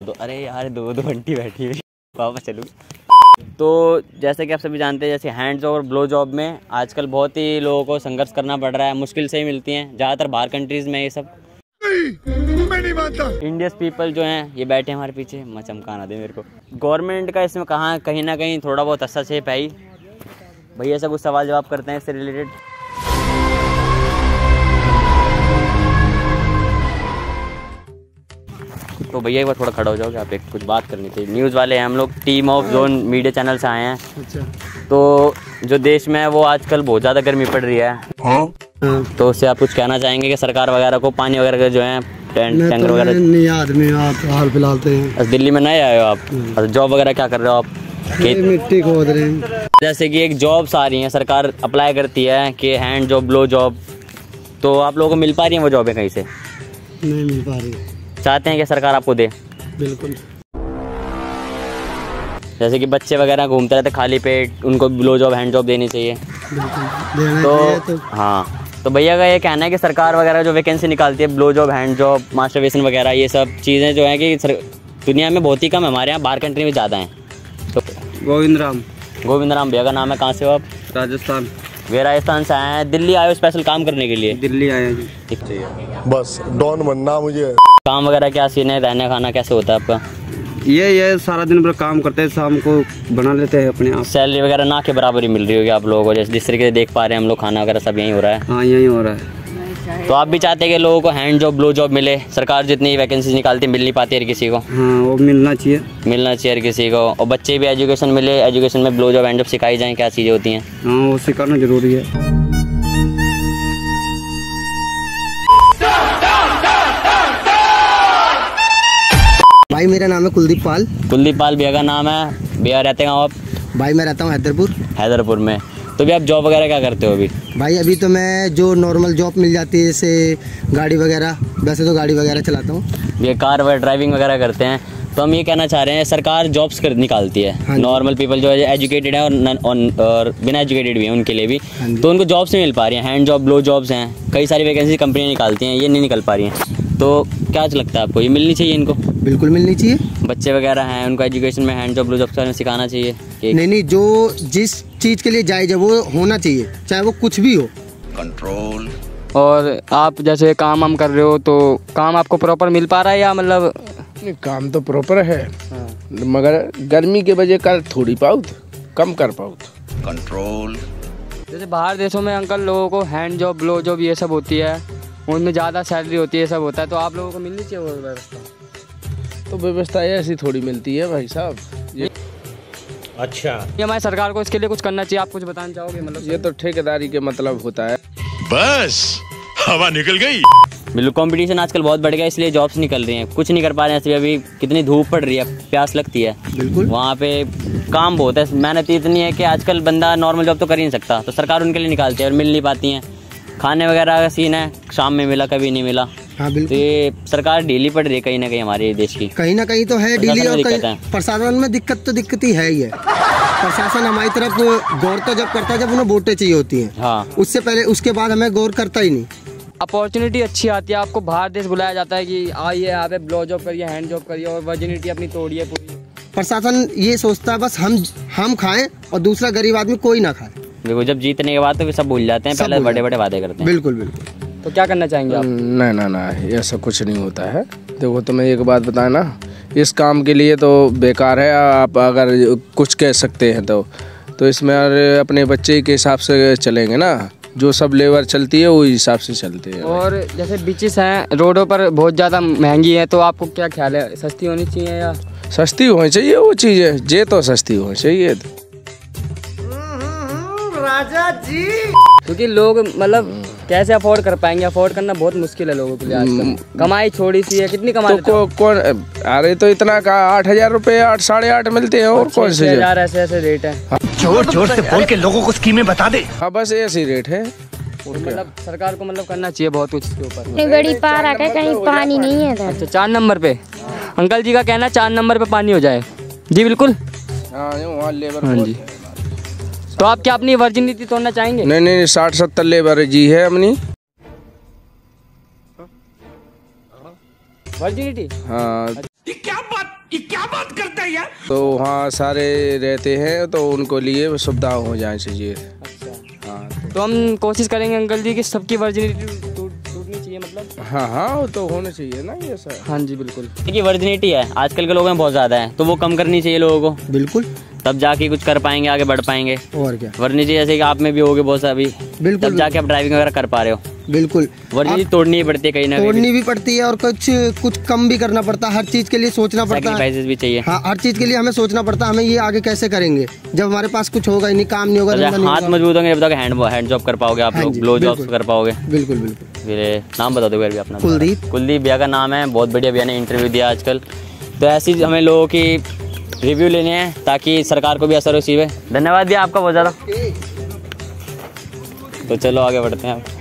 तो अरे यार, दो दो घंटी बैठी हुई। वापस चलूँ। तो जैसे कि आप सभी जानते हैं, जैसे हैंड जॉब और ब्लो जॉब में आजकल बहुत ही लोगों को संघर्ष करना पड़ रहा है, मुश्किल से ही मिलती हैं, ज़्यादातर बाहर कंट्रीज़ में ये सब। इंडियस पीपल जो हैं, ये बैठे हमारे पीछे मैं चमकाना दे मेरे को। गवर्नमेंट का इसमें कहाँ, कहीं ना कहीं थोड़ा बहुत हस्तक्षेप है ही। भैया से कुछ सवाल जवाब करते हैं इससे रिलेटेड तो भैया एक बार थोड़ा खड़ा हो जाओगे आप एक कुछ बात करनी थी। न्यूज़ वाले हैं हम लोग team of zone media channel से आए हैं। अच्छा। तो जो देश में है वो आजकल बहुत ज़्यादा गर्मी पड़ रही है। हाँ। तो उससे आप कुछ कहना चाहेंगे कि सरकार वगैरह को पानी वगैरह के जो है टैंकर तो वगैरह नया आदमी आप हाल फ़िलहाल तो हैं। दिल्ली में नए आए हो आप? और जॉब वगैरह क्या कर रहे हो आप? मिट्टी खोद रहे हैं। जैसे कि एक जॉब्स आ रही हैं सरकार अप्लाई करती है कि हैंड जॉब ब्लो जॉब तो आप लोगों को मिल पा रही हैं वो जॉबें कहीं से? नहीं मिल पा रही। चाहते हैं कि सरकार आपको दे। बिल्कुल। जैसे कि बच्चे वगैरह घूमते रहते खाली पेट उनको ब्लो जॉब हैंड जॉब देनी चाहिए। देना तो चाहिए तो हाँ तो भैया का ये कहना है कि सरकार वगैरह जो वैकेंसी निकालती है blow job hand job masturbation वगैरह ये सब चीज़ें जो हैं कि सर, दुनिया में बहुत ही कम है हमारे यहाँ बाहर कंट्री में ज़्यादा हैं। तो गोविंद राम। गोविंद राम भैया का नाम है कहाँ से हो आप? राजस्थान। वे राजस्थान से आए हैं। दिल्ली आए हो स्पेशल काम करने के लिए? दिल्ली आए हैं बस डॉन बनना मुझे। काम वगैरह क्या सीन है? रहने खाना कैसे होता है आपका? ये ये सारा दिन भर काम करते हैं शाम को बना लेते हैं अपने आप। सैलरी वगैरह ना के बराबर ही मिल रही होगी आप लोगों को जैसे जिस तरीके से देख पा रहे हैं हम लोग खाना वगैरह सब यहीं हो रहा है। हाँ यहीं हो रहा है। तो आप भी चाहते हैं कि लोगों को हैंड जॉब ब्लो जॉब मिले? सरकार जितनी वैकेंसी निकालती है मिल नहीं पाती हर किसी को। हाँ वो मिलना चाहिए। मिलना चाहिए किसी को। और बच्चे भी एजुकेशन मिले एजुकेशन में ब्लो जॉब हैंड जॉब सिखाई जाए क्या चीज़ें होती हैं? हाँ वो सिखाना ज़रूरी है। मेरा नाम है कुलदीप पाल। कुलदीप पाल भैया का नाम है। भैया रहते हैं आप? भाई मैं रहता हूँ हैदरपुर। हैदरपुर में। तो भी आप जॉब वगैरह क्या करते हो अभी? भाई अभी तो मैं जो नॉर्मल जॉब मिल जाती है जैसे गाड़ी वगैरह वैसे तो गाड़ी वगैरह चलाता हूँ। ये कार वगैरह ड्राइविंग वगैरह करते हैं। तो हम ये कहना चाह रहे हैं सरकार जॉब्स कर निकालती हाँ। है नॉर्मल पीपल जो है एजुकेटेड है और, और, और बिना एजुकेटेड भी हैं उनके लिए भी। हाँ तो उनको जॉब्स नहीं मिल पा रही हैं हैंड जॉब ब्लो जॉब्स हैं। कई सारी वैकेंसी कंपनियाँ निकालती हैं ये नहीं निकल पा रही हैं। तो क्या लगता है आपको ये मिलनी चाहिए इनको? बिल्कुल मिलनी चाहिए। बच्चे वगैरह हैं उनको एजुकेशन में हैंड जॉब ब्लो जॉब्स का सिखाना चाहिए नहीं नहीं जो जिस चीज़ के लिए जायज़ है वो होना चाहिए चाहे वो कुछ भी हो। कंट्रोल और आप जैसे काम हम कर रहे हो तो काम आपको प्रॉपर मिल पा रहा है या मतलब नहीं, काम तो प्रॉपर है। हाँ। मगर गर्मी के वजह कर थोड़ी पाउत कम कर पाउत जैसे बाहर देशों में अंकल लोगों को हैंड जॉब ब्लो जॉब ये सब होती है उनमें ज़्यादा सैलरी होती है सब होता है तो आप लोगों को मिलनी चाहिए वो व्यवस्था? तो व्यवस्था ऐसी थोड़ी मिलती है भाई साहब। ये ये हमारी सरकार को इसके लिए कुछ करना चाहिए आप कुछ बताना चाहोगे मतलब ये तो ठेकेदारी के मतलब होता है। बस हवा निकल गई। बिल्कुल कंपटीशन आजकल बहुत बढ़ गया इसलिए जॉब्स निकल रही हैं। कुछ नहीं कर पा रहे हैं ऐसे अभी कितनी धूप पड़ रही है प्यास लगती है। बिल्कुल। वहाँ पे काम बहुत है मेहनत इतनी है कि आजकल बंदा नॉर्मल जॉब तो कर ही नहीं सकता। तो सरकार उनके लिए निकालती है और मिल नहीं पाती हैं। खाने वगैरह का सीन है शाम में मिला कभी नहीं मिला। हाँ तो ये सरकार ढीली पड़ रही है कहीं ना कहीं हमारे देश की। कहीं ना कहीं तो है में और कहीं प्रशासन में दिक्कत तो दिक्कत ही है ही है। प्रशासन हमारी तरफ़ गौर तो जब करता है जब उन्हें वोटें चाहिए होती है। हाँ। उससे पहले उसके बाद हमें गौर करता ही नहीं। अपॉर्चुनिटी अच्छी आती है आपको बाहर देश बुलाया जाता है कि आइए यहाँ पे ब्लो जॉब करिए हैंड जॉब करिए और वर्जिनिटी अपनी तोड़िए पूरी। प्रशासन ये सोचता है बस हम हम खाएँ और दूसरा गरीब आदमी कोई ना खाए। देखो जब जीतने के बाद तो सब भूल जाते हैं पहले बड़े बड़े वादे करते हैं। बिल्कुल बिल्कुल। तो क्या करना चाहेंगे आप? ना ना ना ऐसा कुछ नहीं होता है। देखो तुम्हें एक बात बताए ना इस काम के लिए तो बेकार है आप अगर कुछ कह सकते हैं तो। तो इसमें अरे अपने बच्चे के हिसाब से चलेंगे ना। जो सब लेबर चलती है वही हिसाब से चलते हैं। और जैसे बीचेस हैं रोडों पर बहुत ज़्यादा महँगी है तो आपको क्या ख्याल है? सस्ती होनी चाहिए या? सस्ती होनी चाहिए वो चीज़ें जे तो सस्ती होनी चाहिए। राजा जी। क्योंकि लोग मतलब कैसे अफोर्ड कर पाएँगे? अफोर्ड करना बहुत मुश्किल है लोगों के लिए आजकल। कमाई छोड़ी सी है कितनी कमा तो को, कौन अरे तो इतना का आठ हज़ार रुपये आठ साढ़े आठ मिलते हैं और कौन से हज़ार ऐसे ऐसे रेट है। ज़ोर ज़ोर से बोल के लोगों को स्कीमें बता दे। हाँ बस ऐसी रेट है। तो मतलब सरकार को मतलब करना चाहिए बहुत कुछ इसके ऊपर। बड़ी पार्क है कहीं पानी नहीं है अच्छा चार नंबर पे। अंकल जी का कहना चार नंबर पे पानी हो जाए। जी बिल्कुल। हाँ लेबर हाँ जी। तो आप क्या अपनी वर्जिनिटी तोड़ना चाहेंगे? नहीं नहीं साठ सत्तर लेबर जी है अपनी। वर्जिनिटी हाँ। तो वहाँ सारे रहते हैं तो उनको लिए सुविधा हो जाए चाहिए हाँ। तो हम कोशिश करेंगे अंकल जी कि सबकी वर्जिनिटी टूटनी चाहिए मतलब? हाँ हाँ वो तो होना चाहिए ना ये सर हाँ जी बिल्कुल। देखिए वर्जिनिटी है। आजकल के लोगों में बहुत ज़्यादा है तो वो कम करनी चाहिए लोगों को। बिल्कुल। तब जाके कुछ कर पाएँगे आगे बढ़ पाएँगे। और क्या? जी जैसे कि आप में भी होगे बहुत अभी बिल्कुल तब जाके आप ड्राइविंग वगैरह कर पा रहे हो। बिल्कुल। वर्णी जी तोड़नी ही पड़ती है कहीं ना कहीं। तोड़नी भी पड़ती है और कुछ कुछ कम भी करना पड़ता है। हर चीज़ के लिए सोचना पड़ता है। भी चाहिए। हाँ हर चीज़ के लिए हमें सोचना पड़ता है हमें ये आगे कैसे करेंगे? जब हमारे पास कुछ होगा ही नहीं काम नहीं होगा नहीं हाथ मज़बूत होंगे जब तक हैंड हैंड जॉब कर पाओगे आप हाँ लोग जी, ब्लो जॉब्स बिल्कुल। कर पाओगे। बिल्कुल बिल्कुल। फिर नाम बता दो भी अपना। कुलदीप। कुलदीप भैया का नाम है बहुत बढ़िया भैया ने इंटरव्यू दिया आजकल। तो ऐसी हमें लोगों की रिव्यू लेने हैं ताकि सरकार को भी असर हो सीवे धन्यवाद दिया आपका बहुत ज़्यादा। तो चलो आगे बढ़ते हैं आप